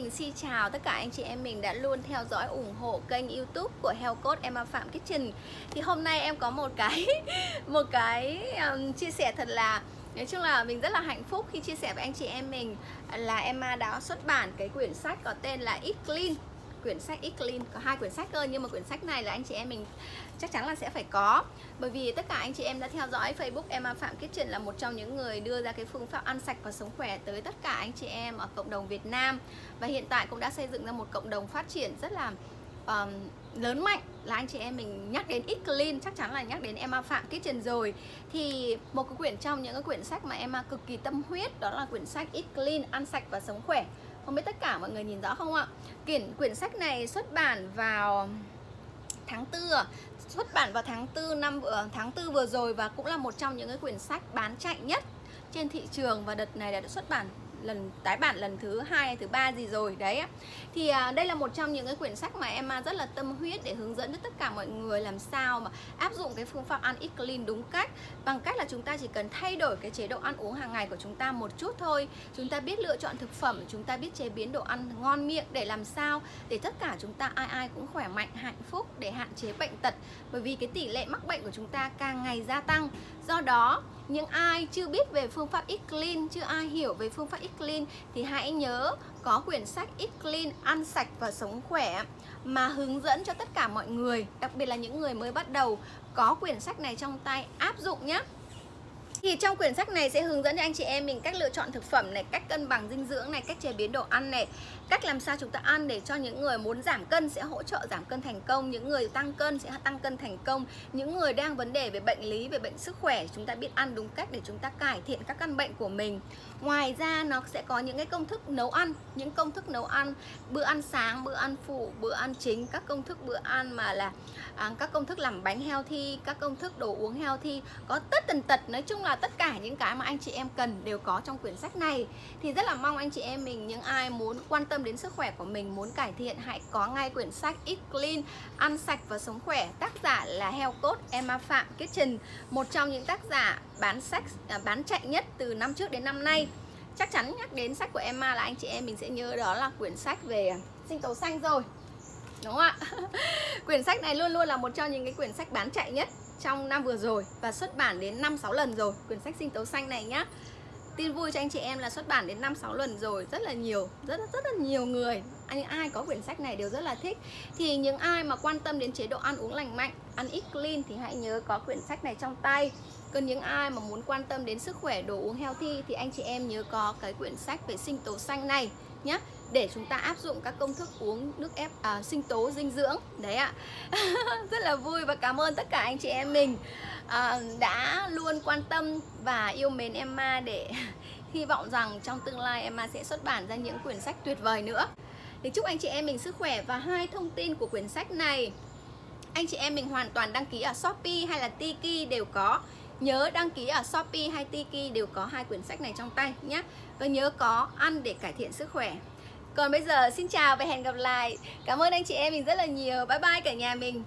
Mình xin chào tất cả anh chị em mình đã luôn theo dõi ủng hộ kênh youtube của Heo Cốt Emma Phạm Kitchen. Thì hôm nay em có một cái một cái um, chia sẻ thật là Nói chung là mình rất là hạnh phúc khi chia sẻ với anh chị em mình là Emma đã xuất bản cái quyển sách có tên là Eat Clean quyển sách x Clean. Có hai quyển sách cơ nhưng mà quyển sách này là anh chị em mình chắc chắn là sẽ phải có. Bởi vì tất cả anh chị em đã theo dõi Facebook em Phạm Kitchen là một trong những người đưa ra cái phương pháp ăn sạch và sống khỏe tới tất cả anh chị em ở cộng đồng Việt Nam. Và hiện tại cũng đã xây dựng ra một cộng đồng phát triển rất là um, lớn mạnh. Là anh chị em mình nhắc đến Eat Clean chắc chắn là nhắc đến Emma Phạm Kitchen rồi. Thì một cái quyển trong những cái quyển sách mà Emma cực kỳ tâm huyết đó là quyển sách Eat Clean ăn sạch và sống khỏe không biết tất cả mọi người nhìn rõ không ạ? Quyển quyển sách này xuất bản vào tháng 4 à? xuất bản vào tháng 4 năm vừa tháng 4 vừa rồi và cũng là một trong những cái quyển sách bán chạy nhất trên thị trường và đợt này đã xuất bản lần, tái bản lần thứ hai, thứ ba gì rồi, đấy thì à, đây là một trong những cái quyển sách mà em rất là tâm huyết để hướng dẫn cho tất cả mọi người làm sao mà áp dụng cái phương pháp ăn eat clean đúng cách. Bằng cách là chúng ta chỉ cần thay đổi cái chế độ ăn uống hàng ngày của chúng ta một chút thôi. Chúng ta biết lựa chọn thực phẩm chúng ta biết chế biến đồ ăn ngon miệng để làm sao để tất cả chúng ta ai ai cũng khỏe mạnh hạnh phúc để hạn chế bệnh tật. Bởi vì cái tỷ lệ mắc bệnh của chúng ta càng ngày gia tăng. Do đó những ai chưa biết về phương pháp eat clean chưa ai hiểu về phương pháp eat clean thì hãy nhớ có quyển sách eat clean ăn sạch và sống khỏe mà hướng dẫn cho tất cả mọi người, đặc biệt là những người mới bắt đầu, có quyển sách này trong tay, áp dụng nhé thì trong quyển sách này sẽ hướng dẫn cho anh chị em mình cách lựa chọn thực phẩm này, cách cân bằng dinh dưỡng này, cách chế biến đồ ăn này, cách làm sao chúng ta ăn để cho những người muốn giảm cân sẽ hỗ trợ giảm cân thành công, những người tăng cân sẽ tăng cân thành công, những người đang vấn đề về bệnh lý, về bệnh sức khỏe chúng ta biết ăn đúng cách để chúng ta cải thiện các căn bệnh của mình. Ngoài ra nó sẽ có những cái công thức nấu ăn, những công thức nấu ăn, bữa ăn sáng, bữa ăn phụ, bữa ăn chính, các công thức bữa ăn mà là à, các công thức làm bánh healthy, các công thức đồ uống healthy, có tất tần tật nói chung là là tất cả những cái mà anh chị em cần đều có trong quyển sách này. Thì rất là mong anh chị em mình, những ai muốn quan tâm đến sức khỏe của mình, muốn cải thiện, hãy có ngay quyển sách Eat Clean, ăn sạch và sống khỏe, tác giả là Heo Cốt Emma Phạm Kitchen, một trong những tác giả bán sách à, bán chạy nhất từ năm trước đến năm nay. Chắc chắn nhắc đến sách của Emma là anh chị em mình sẽ nhớ đó là quyển sách về sinh tố xanh rồi đúng không ạ? Quyển sách này luôn luôn là một trong những cái quyển sách bán chạy nhất trong năm vừa rồi và xuất bản đến 5-6 lần rồi. Quyển sách sinh tố xanh này nhá. Tin vui cho anh chị em là xuất bản đến 5-6 lần rồi. Rất là nhiều, rất rất là nhiều người. Anh, ai có quyển sách này đều rất là thích. Thì những ai mà quan tâm đến chế độ ăn uống lành mạnh, ăn ít clean thì hãy nhớ có quyển sách này trong tay. Còn những ai mà muốn quan tâm đến sức khỏe, đồ uống healthy thì anh chị em nhớ có cái quyển sách về sinh tố xanh này nhé để chúng ta áp dụng các công thức uống nước ép à, sinh tố dinh dưỡng. Đấy ạ. Rất là vui và cảm ơn tất cả anh chị em mình à, đã luôn quan tâm và yêu mến Emma để hy vọng rằng trong tương lai Emma sẽ xuất bản ra những quyển sách tuyệt vời nữa. Để chúc anh chị em mình sức khỏe và hai thông tin của quyển sách này. Anh chị em mình hoàn toàn đăng ký ở Shopee hay là Tiki đều có. Nhớ đăng ký ở Shopee hay Tiki đều có hai quyển sách này trong tay nhé. Và nhớ có ăn để cải thiện sức khỏe. Còn bây giờ, xin chào và hẹn gặp lại. Cảm ơn anh chị em mình rất là nhiều. Bye bye cả nhà mình.